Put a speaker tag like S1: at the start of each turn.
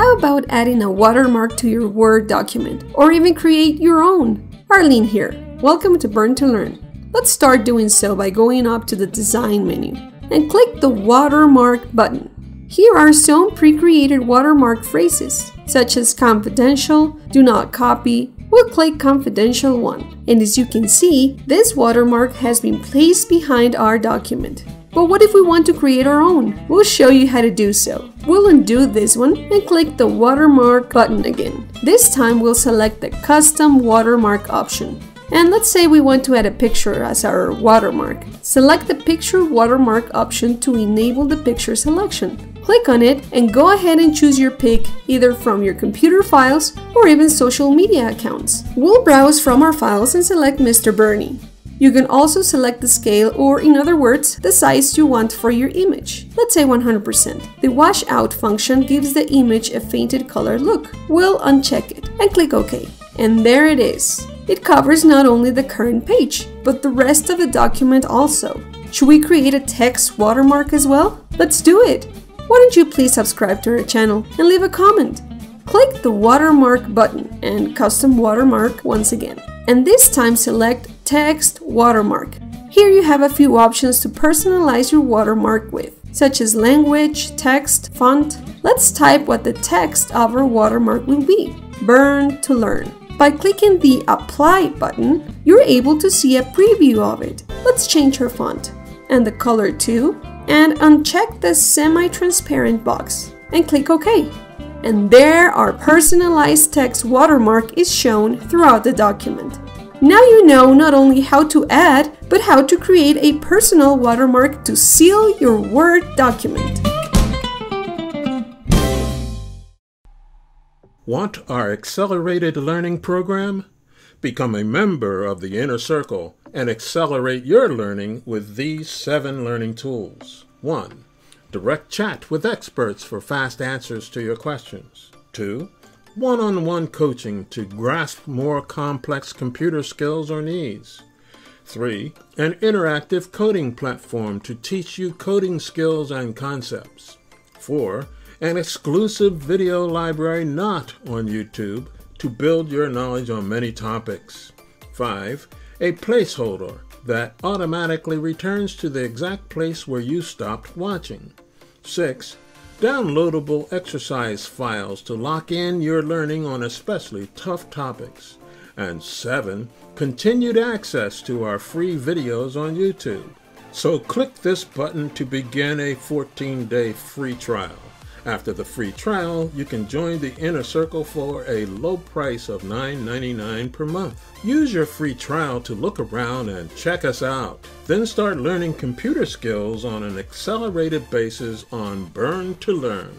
S1: How about adding a watermark to your Word document or even create your own? Arlene here. Welcome to Burn to Learn. Let's start doing so by going up to the Design menu and click the Watermark button. Here are some pre-created watermark phrases, such as confidential, do not copy, we'll click confidential one. And as you can see, this watermark has been placed behind our document. But what if we want to create our own? We'll show you how to do so. We'll undo this one and click the watermark button again. This time we'll select the custom watermark option. And let's say we want to add a picture as our watermark. Select the picture watermark option to enable the picture selection. Click on it and go ahead and choose your pic either from your computer files or even social media accounts. We'll browse from our files and select Mr. Bernie. You can also select the scale or in other words, the size you want for your image. Let's say 100%. The wash out function gives the image a fainted color look. We'll uncheck it and click OK. And there it is. It covers not only the current page, but the rest of the document also. Should we create a text watermark as well? Let's do it! Why don't you please subscribe to our channel and leave a comment? Click the watermark button and custom watermark once again. And this time select text watermark. Here you have a few options to personalize your watermark with, such as language, text, font. Let's type what the text of our watermark will be. Burn to learn. By clicking the Apply button, you're able to see a preview of it. Let's change her font and the color too, and uncheck the semi-transparent box and click OK. And there our personalized text watermark is shown throughout the document. Now you know not only how to add, but how to create a personal watermark to seal your Word document.
S2: Want our accelerated learning program? Become a member of the Inner Circle and accelerate your learning with these seven learning tools. 1. Direct chat with experts for fast answers to your questions. 2. One on one coaching to grasp more complex computer skills or needs. 3. An interactive coding platform to teach you coding skills and concepts. 4 an exclusive video library not on YouTube to build your knowledge on many topics. 5. A placeholder that automatically returns to the exact place where you stopped watching. 6. Downloadable exercise files to lock in your learning on especially tough topics. And 7. Continued access to our free videos on YouTube. So click this button to begin a 14 day free trial. After the free trial, you can join the Inner Circle for a low price of $9.99 per month. Use your free trial to look around and check us out. Then start learning computer skills on an accelerated basis on Burn to Learn.